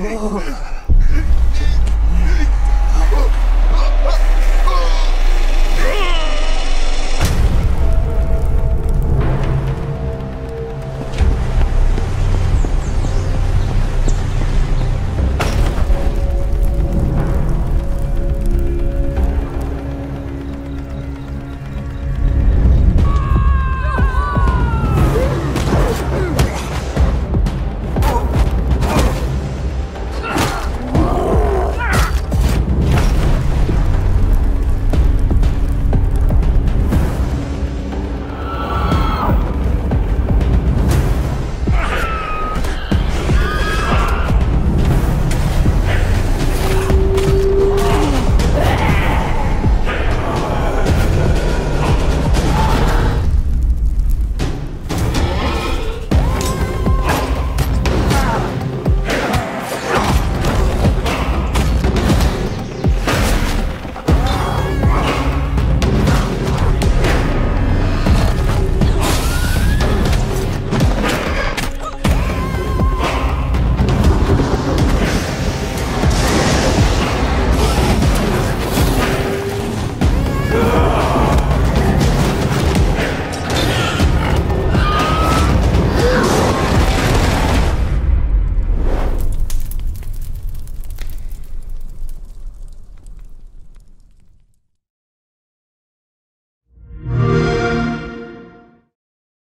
Oh.